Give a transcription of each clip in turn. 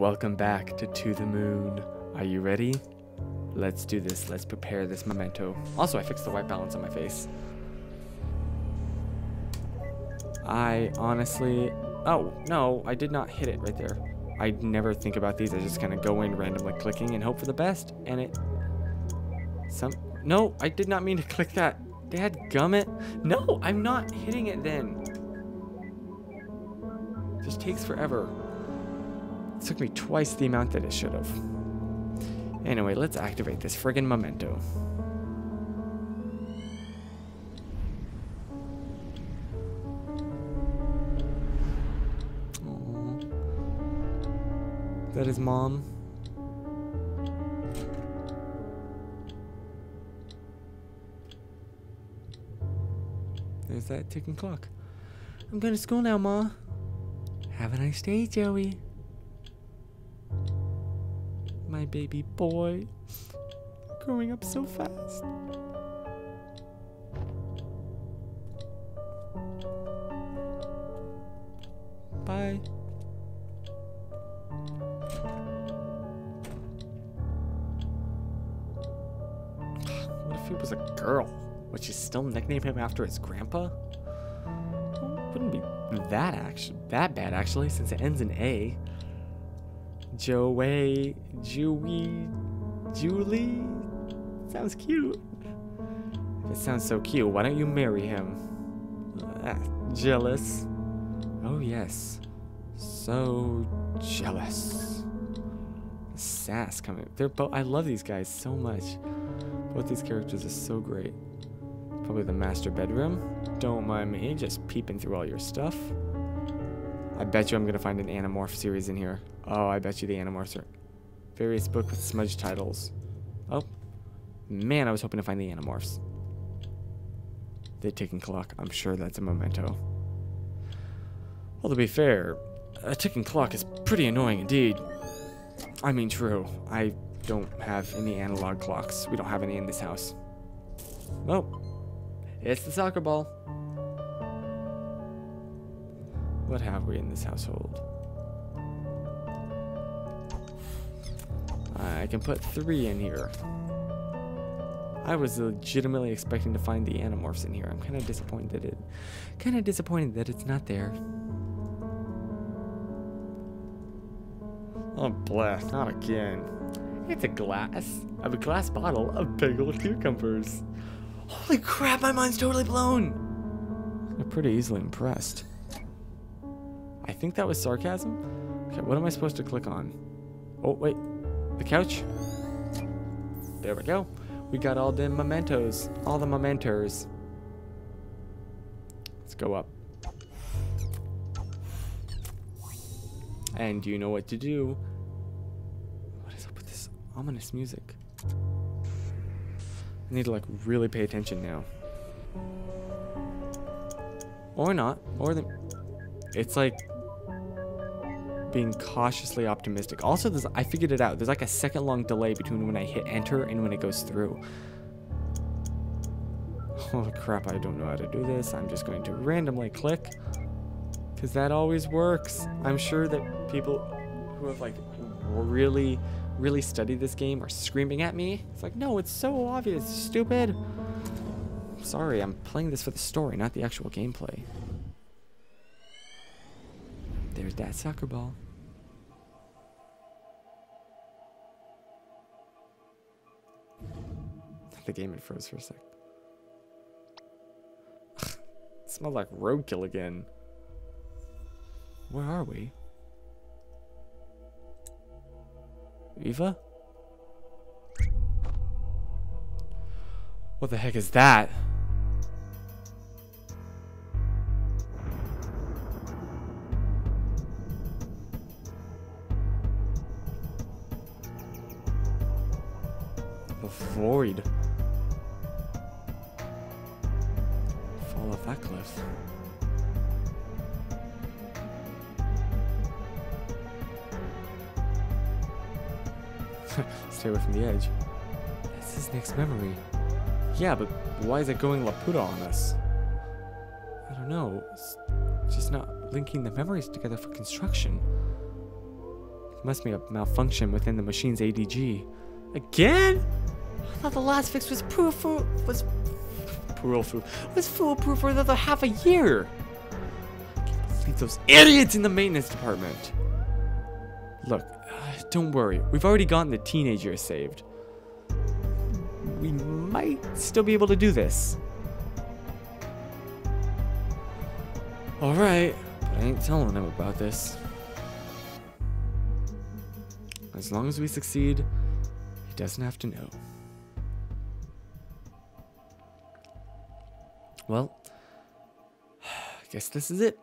Welcome back to To the Moon. Are you ready? Let's do this. Let's prepare this memento. Also, I fixed the white balance on my face. I honestly... Oh, no, I did not hit it right there. I never think about these. I just kind of go in randomly clicking and hope for the best. And it... Some... No, I did not mean to click that. Dad gummit. No, I'm not hitting it then. Just takes forever. It took me twice the amount that it should have. Anyway, let's activate this friggin' memento. That is mom. There's that ticking clock. I'm going to school now, Ma. Have a nice day, Joey. My baby boy. Growing up so fast. Bye. What if he was a girl? Would she still nickname him after his grandpa? Wouldn't be that actually that bad actually, since it ends in A. Joey, Jewy, Julie. Sounds cute. It sounds so cute, why don't you marry him? Ah, jealous. Oh yes, so jealous. Sass coming. They're both. I love these guys so much. Both these characters are so great. Probably the master bedroom. Don't mind me, just peeping through all your stuff. I bet you I'm gonna find an Animorph series in here. Oh, I bet you the Animorphs are various book with smudge titles. Oh, man, I was hoping to find the Animorphs. The ticking clock. I'm sure that's a memento. Well, to be fair, a ticking clock is pretty annoying indeed. I mean, true. I don't have any analog clocks. We don't have any in this house. Oh, it's the soccer ball. What have we in this household? I can put three in here. I was legitimately expecting to find the Animorphs in here. I'm kind of disappointed that it, kind of disappointed that it's not there. Oh, blast! Not again. It's a glass of a glass bottle of old cucumbers. Holy crap! My mind's totally blown. I'm pretty easily impressed. I think that was sarcasm. Okay, what am I supposed to click on? Oh wait, the couch. There we go. We got all the mementos, all the mementos. Let's go up. And you know what to do. What is up with this ominous music? I need to like really pay attention now. Or not. Or the it's like being cautiously optimistic. Also, there's, I figured it out. There's like a second long delay between when I hit enter and when it goes through. Holy crap, I don't know how to do this. I'm just going to randomly click. Because that always works. I'm sure that people who have like really, really studied this game are screaming at me. It's like, no, it's so obvious, stupid. Sorry, I'm playing this for the story, not the actual gameplay. There's that soccer ball. The game had froze for a sec. smells like roadkill again. Where are we? Eva? What the heck is that? That cliff. Stay away from the edge. That's his next memory. Yeah, but why is it going Laputa on us? I don't know. It's just not linking the memories together for construction. It Must be a malfunction within the machine's ADG. Again? I thought the last fix was proof was foolproof was foolproof for another half a year. I those idiots in the maintenance department. Look, uh, don't worry. We've already gotten the teenager saved. We might still be able to do this. Alright, but I ain't telling them about this. As long as we succeed, he doesn't have to know. Well, I guess this is it.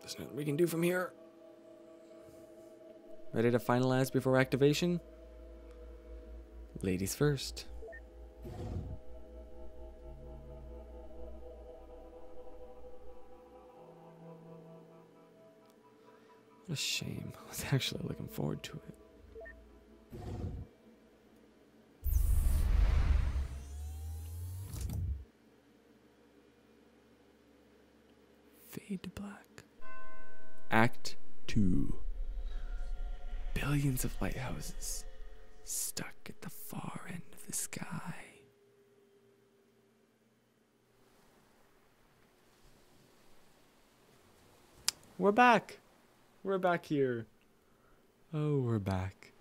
There's nothing we can do from here. Ready to finalize before activation? Ladies first. What a shame. I was actually looking forward to it. Fade to black. Act 2. Billions of lighthouses stuck at the far end of the sky. We're back. We're back here. Oh, we're back.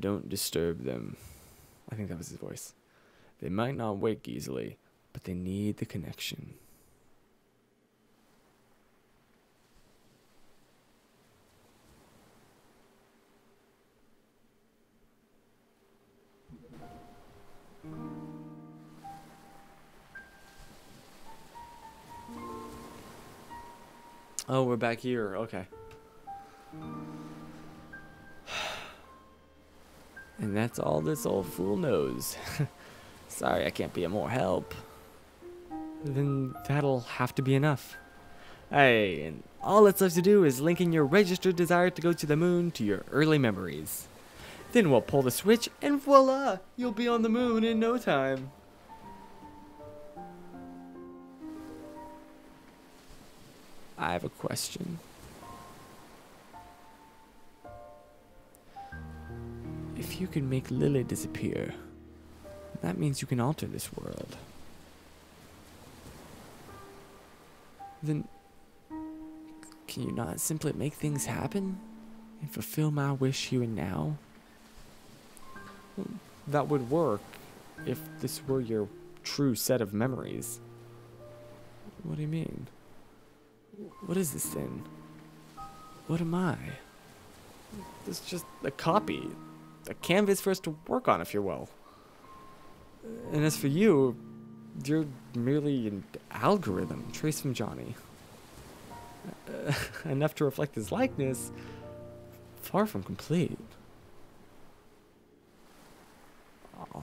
Don't disturb them. I think that was his voice. They might not wake easily, but they need the connection. Oh, we're back here. Okay. And that's all this old fool knows. Sorry, I can't be of more help. Then that'll have to be enough. Hey, and all that's left to do is linking your registered desire to go to the moon to your early memories. Then we'll pull the switch and voila, you'll be on the moon in no time. I have a question. If you can make Lily disappear, that means you can alter this world. Then, can you not simply make things happen and fulfill my wish here and now? That would work if this were your true set of memories. What do you mean? What is this then? What am I? This is just a copy. A canvas for us to work on, if you will. And as for you, you're merely an algorithm traced from Johnny. Uh, enough to reflect his likeness, far from complete.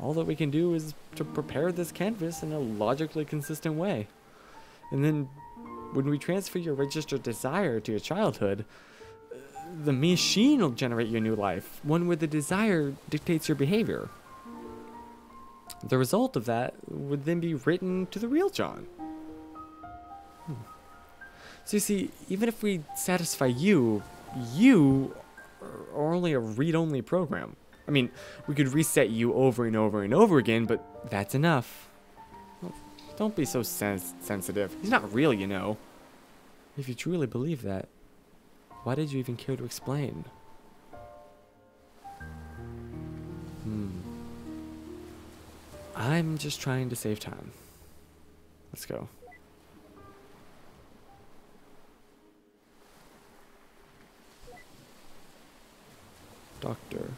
All that we can do is to prepare this canvas in a logically consistent way. And then when we transfer your registered desire to your childhood, the machine will generate your new life, one where the desire dictates your behavior. The result of that would then be written to the real John. Hmm. So you see, even if we satisfy you, you are only a read-only program. I mean, we could reset you over and over and over again, but that's enough. Don't be so sens sensitive. He's not real, you know. If you truly believe that, why did you even care to explain? I'm just trying to save time. Let's go. Doctor.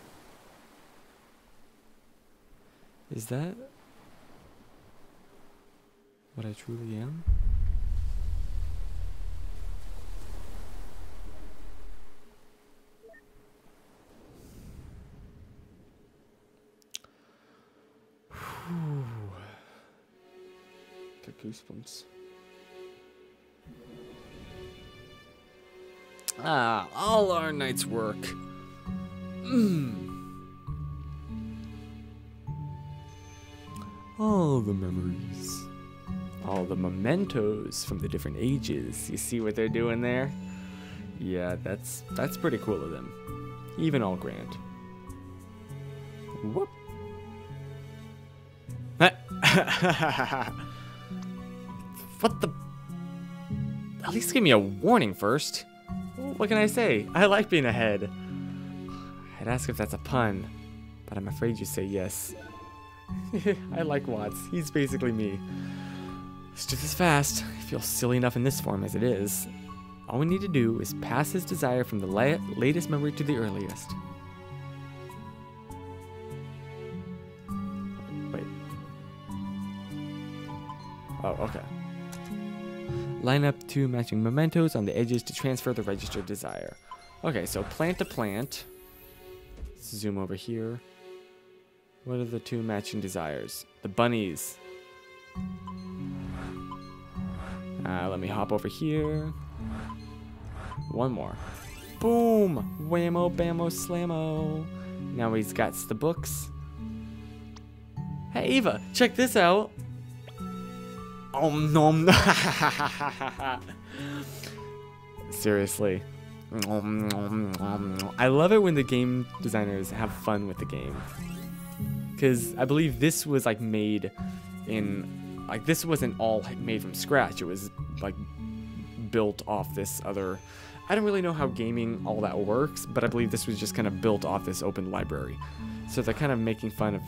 Is that what I truly am? Goosebumps. Ah, all our night's work. Mm. All the memories. all the mementos from the different ages. You see what they're doing there? Yeah, that's that's pretty cool of them. Even all grand. Whoop. what the? At least give me a warning first. What can I say? I like being ahead. I'd ask if that's a pun, but I'm afraid you say yes. I like Watts. He's basically me. It's just as fast. I feel silly enough in this form as it is. All we need to do is pass his desire from the la latest memory to the earliest. Wait. Oh, okay. Line up two matching mementos on the edges to transfer the registered desire. Okay, so plant to plant. Zoom over here. What are the two matching desires? The bunnies. Uh, let me hop over here. One more. Boom! Whammo, bammo, slammo. Now he's got the books. Hey, Eva, check this out. Om nom. Seriously. I love it when the game designers have fun with the game. Because I believe this was like made in, like this wasn't all made from scratch. It was like built off this other, I don't really know how gaming all that works, but I believe this was just kind of built off this open library. So they're kind of making fun of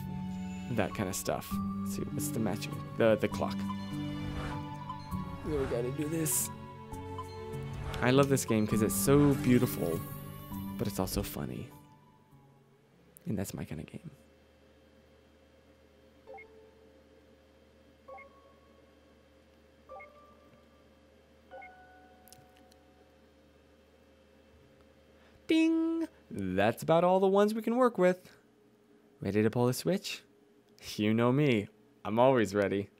that kind of stuff. Let's see, what's the matching? The, the clock. We gotta do this. I love this game because it's so beautiful, but it's also funny. And that's my kind of game. Ding! That's about all the ones we can work with. Ready to pull the switch? You know me. I'm always ready.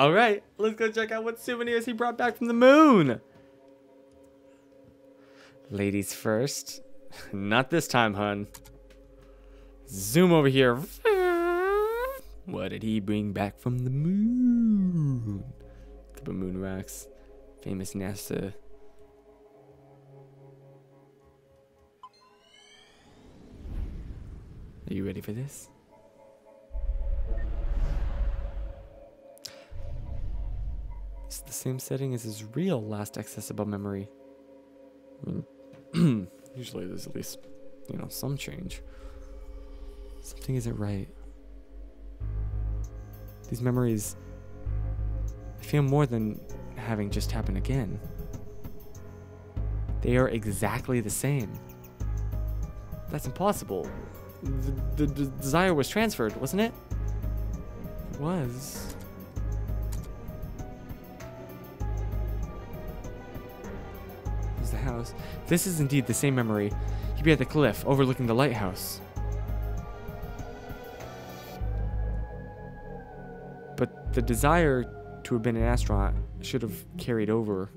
All right, let's go check out what souvenirs he brought back from the moon. Ladies first. Not this time, hun. Zoom over here. What did he bring back from the moon? The moon rocks. Famous NASA. Are you ready for this? Same setting as his real last accessible memory. I mean, usually there's at least, you know, some change. Something isn't right. These memories feel more than having just happened again. They are exactly the same. That's impossible. The, the, the desire was transferred, wasn't it? It was. This is indeed the same memory. He'd be at the cliff overlooking the lighthouse. But the desire to have been an astronaut should have carried over.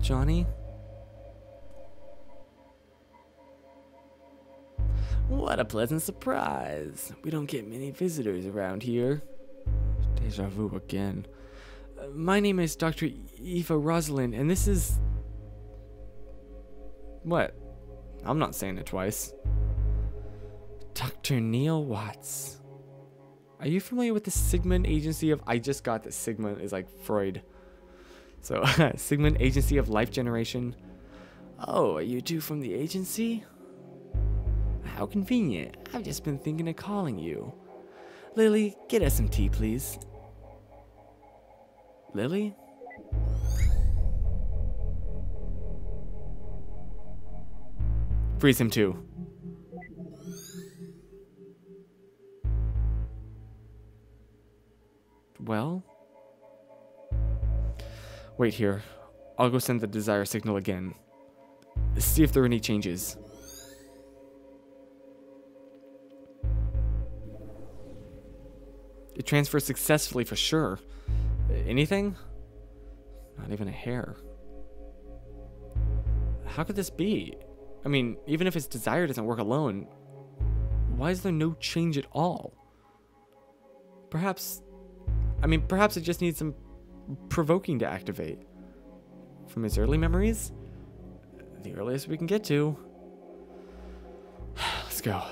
Johnny? What a pleasant surprise. We don't get many visitors around here. Deja vu again. Uh, my name is Dr. Eva Rosalene, and this is... What? I'm not saying it twice. Dr. Neil Watts. Are you familiar with the Sigmund Agency of... I just got that Sigmund is like Freud. So, Sigmund Agency of Life Generation. Oh, are you two from the agency? How convenient. I've just been thinking of calling you. Lily, get us some tea, please. Lily? Freeze him too. Well? Wait here. I'll go send the desire signal again. See if there are any changes. transfer successfully for sure. Anything? Not even a hair. How could this be? I mean, even if his desire doesn't work alone, why is there no change at all? Perhaps, I mean, perhaps it just needs some provoking to activate. From his early memories? The earliest we can get to. Let's go.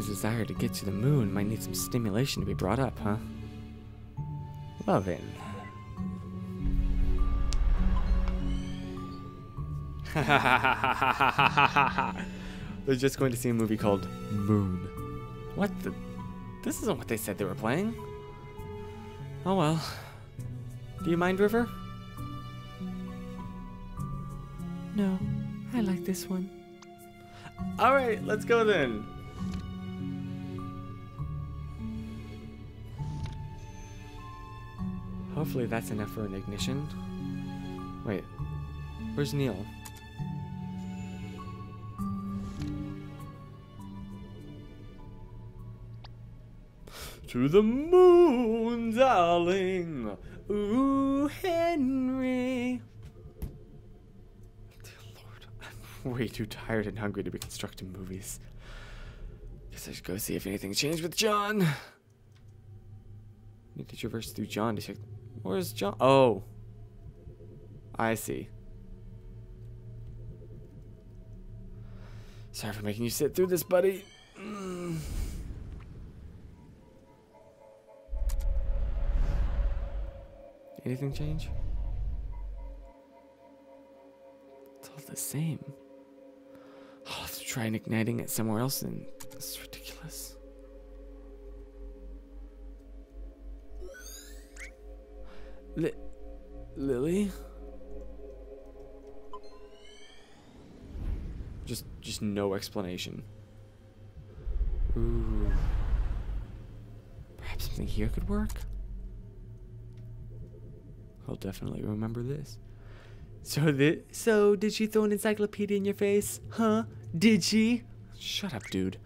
Johnny's desire to get to the moon might need some stimulation to be brought up, huh? Well then. They're just going to see a movie called Moon. What the? This isn't what they said they were playing. Oh well. Do you mind, River? No, I like this one. Alright, let's go then. Hopefully that's enough for an ignition. Wait, where's Neil? To the moon, darling. Ooh, Henry. Dear Lord, I'm way too tired and hungry to be constructing movies. Guess I should go see if anything changed with John. Need to traverse through John to check. Where's John? Oh. I see. Sorry for making you sit through this, buddy. Mm. Anything change? It's all the same. I'll have to try and igniting it somewhere else, and is ridiculous. Li Lily? Just, just no explanation. Ooh. Perhaps something here could work? I'll definitely remember this. So did so did she throw an encyclopedia in your face? Huh? Did she? Shut up, dude.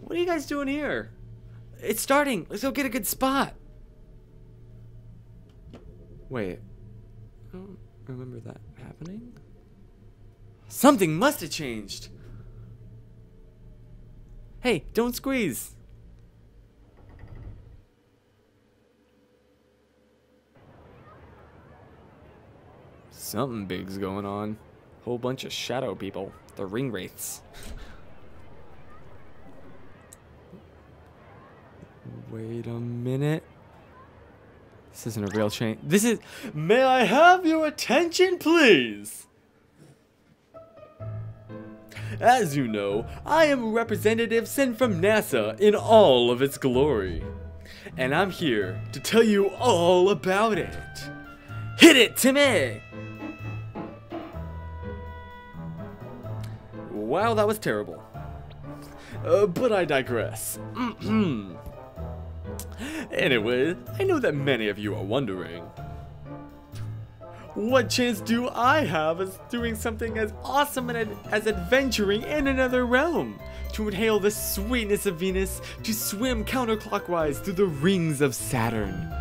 What are you guys doing here? It's starting. Let's go get a good spot. Wait. I don't remember that happening. Something must have changed. Hey, don't squeeze. Something big's going on. Whole bunch of shadow people. The ring wraiths. Wait a minute. This isn't a real chain. This is. May I have your attention, please? As you know, I am a representative sent from NASA in all of its glory. And I'm here to tell you all about it. Hit it, Timmy! Wow, that was terrible. Uh, but I digress. anyway, I know that many of you are wondering. What chance do I have as doing something as awesome and as adventuring in another realm? To inhale the sweetness of Venus, to swim counterclockwise through the rings of Saturn.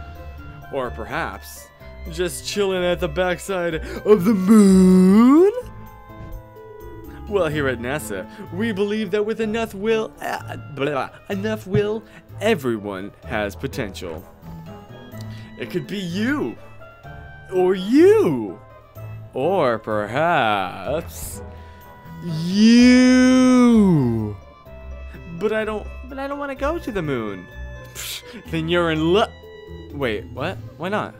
Or perhaps, just chilling at the backside of the moon? Well, here at NASA, we believe that with enough will, uh, blah, enough will, everyone has potential. It could be you, or you, or perhaps you. But I don't. But I don't want to go to the moon. then you're in luck. Wait, what? Why not?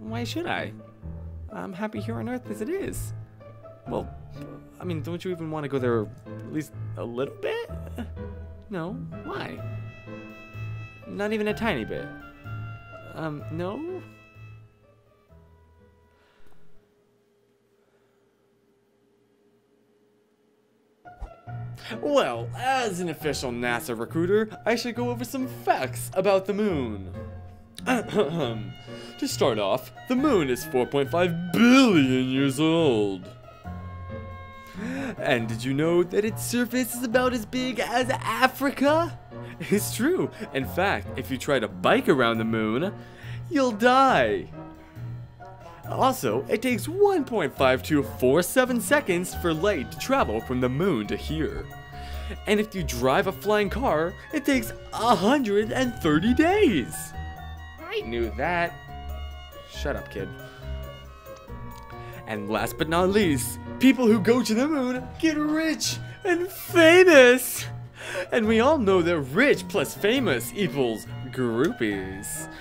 Why should I? I'm happy here on Earth as it is. Well, I mean, don't you even want to go there at least a little bit? No. Why? Not even a tiny bit. Um, no? Well, as an official NASA recruiter, I should go over some facts about the moon. to start off, the moon is 4.5 billion years old. And did you know that its surface is about as big as Africa? It's true. In fact, if you try to bike around the moon, you'll die. Also, it takes 1.5247 seconds for light to travel from the moon to here. And if you drive a flying car, it takes 130 days. I knew that. Shut up, kid. And last but not least, people who go to the moon get rich and famous. And we all know that rich plus famous equals groupies.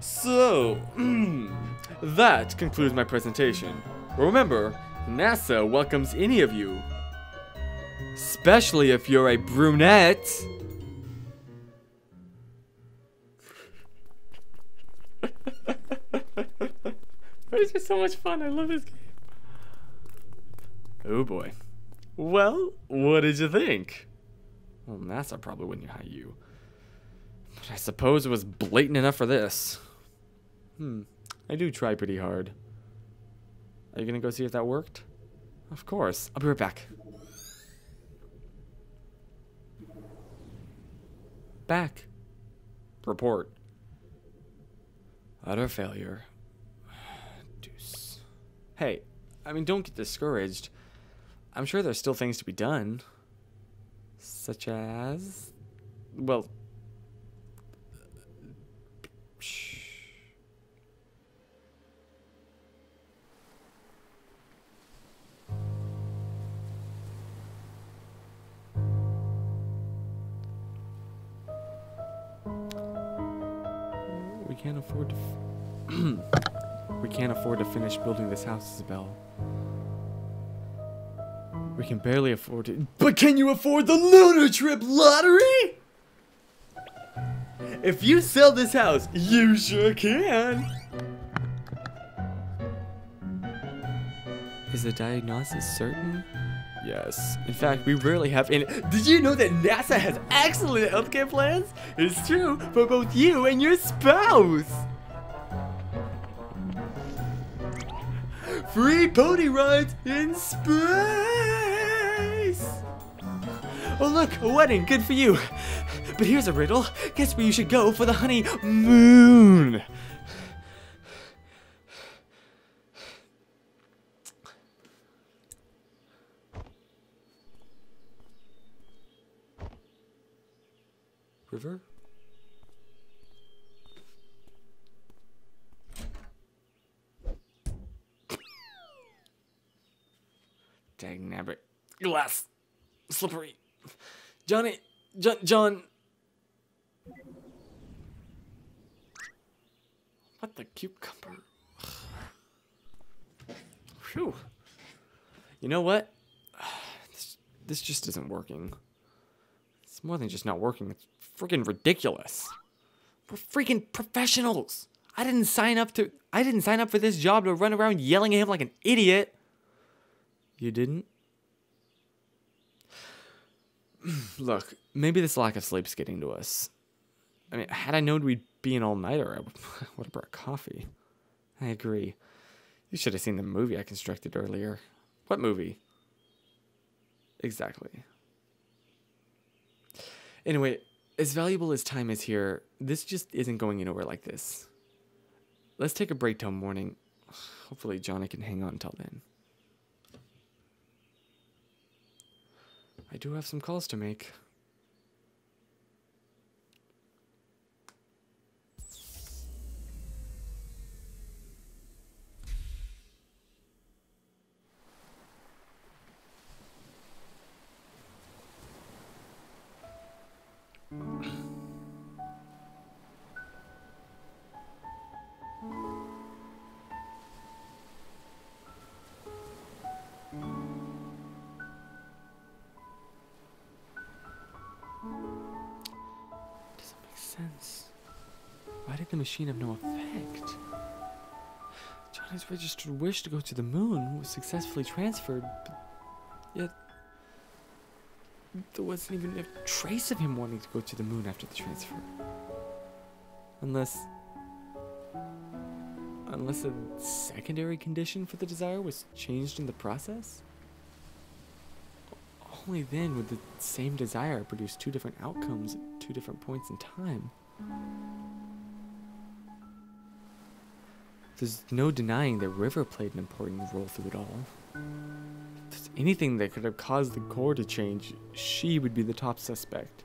So, mm, that concludes my presentation. Remember, NASA welcomes any of you. Especially if you're a brunette. It's just so much fun. I love this game. Oh boy. Well, what did you think? Well, NASA probably wouldn't hire you. But I suppose it was blatant enough for this. Hmm. I do try pretty hard. Are you gonna go see if that worked? Of course. I'll be right back. Back. Report. Utter failure. Deuce. Hey, I mean, don't get discouraged. I'm sure there's still things to be done. Such as. Well. We can't afford to. We can't afford to finish building this house, Isabel. We can barely afford it. But can you afford the lunar trip lottery? If you sell this house, you sure can. Is the diagnosis certain? Yes. In fact, we rarely have any. Did you know that NASA has excellent healthcare plans? It's true for both you and your spouse. Free pony rides in space. Oh look, a wedding. Good for you. But here's a riddle. Guess where you should go for the honeymoon? River? Dang nabbit. Glass. Slippery. Johnny. John. John. What the cucumber? Phew. You know what? This, this just isn't working. It's more than just not working. It's freaking ridiculous. We're freaking professionals. I didn't sign up to I didn't sign up for this job to run around yelling at him like an idiot. You didn't? Look, maybe this lack of sleep's getting to us. I mean, had I known we'd be an all-nighter, I would have brought coffee. I agree. You should have seen the movie I constructed earlier. What movie? Exactly. Anyway, as valuable as time is here, this just isn't going anywhere like this. Let's take a break till morning. Hopefully, Johnny can hang on until then. I do have some calls to make. Machine no effect? Johnny's registered wish to go to the moon was successfully transferred, but yet. there wasn't even a trace of him wanting to go to the moon after the transfer. Unless. Unless a secondary condition for the desire was changed in the process? Only then would the same desire produce two different outcomes at two different points in time. There's no denying that River played an important role through it all. If there's anything that could have caused the core to change, she would be the top suspect.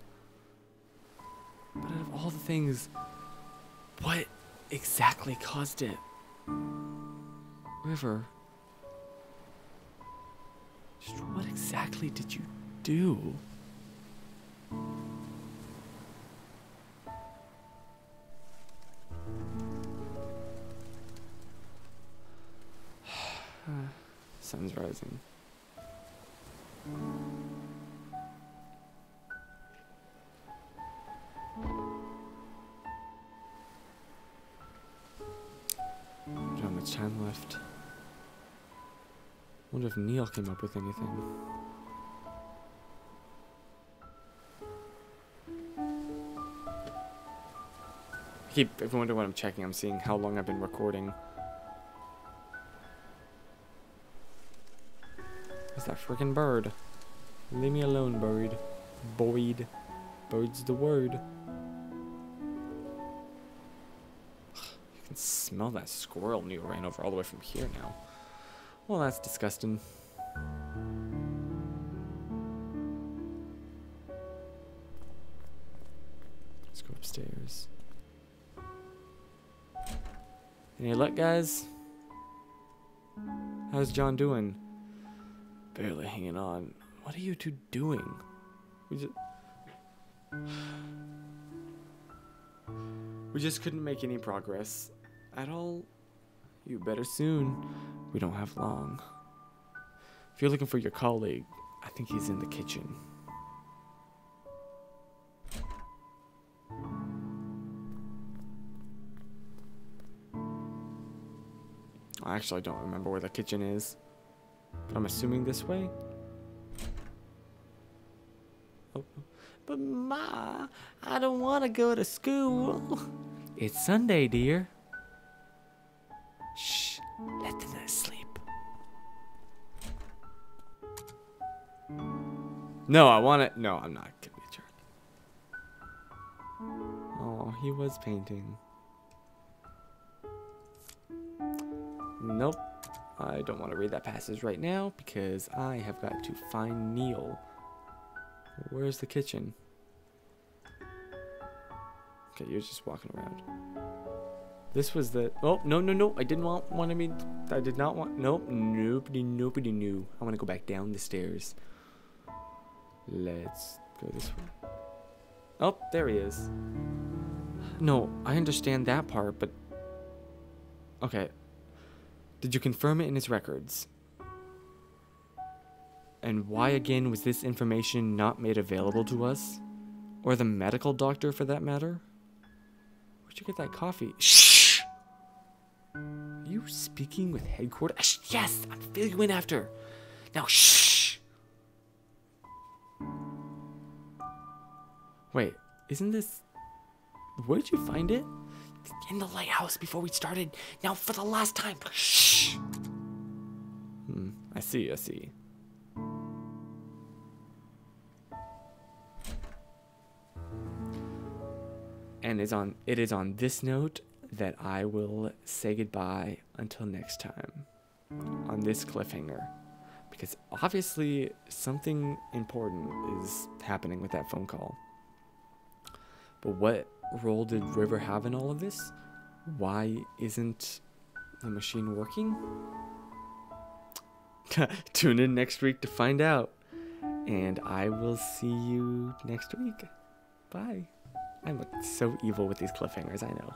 But out of all the things, what exactly caused it? River. Just what exactly did you do? Sun's rising. Have much time left. Wonder if Neil came up with anything. I keep if you wonder what I'm checking, I'm seeing how long I've been recording. That freaking bird? Leave me alone, bird. Boyd. Bird's the word. You can smell that squirrel new ran over all the way from here now. Well, that's disgusting. Let's go upstairs. Any luck, guys? How's John doing? Barely hanging on. What are you two doing? We just... We just couldn't make any progress at all. You better soon. We don't have long. If you're looking for your colleague, I think he's in the kitchen. Actually, I actually don't remember where the kitchen is, but I'm assuming this way. Oh, but Ma, I don't want to go to school. It's Sunday, dear. Shh, let them sleep. No, I want it. No, I'm not gonna be a jerk. Oh, he was painting. Nope. I don't want to read that passage right now because I have got to find Neil. Where's the kitchen? Okay, you're just walking around. This was the. Oh no no no! I didn't want want to be. I did not want. Nope. Nobody nobody knew. I want to go back down the stairs. Let's go this way. Oh, there he is. No, I understand that part, but. Okay. Did you confirm it in his records? And why again was this information not made available to us? Or the medical doctor for that matter? Where'd you get that coffee? Shh! Are you speaking with headquarters? Yes, I'm filling you in after. Now, shh! Wait, isn't this. Where did you find it? In the lighthouse before we started. Now, for the last time. Shh! Hmm, I see, I see. And is on it is on this note that I will say goodbye until next time. On this cliffhanger. Because obviously something important is happening with that phone call. But what role did River have in all of this? Why isn't the machine working? Tune in next week to find out. And I will see you next week. Bye. I'm so evil with these cliffhangers, I know.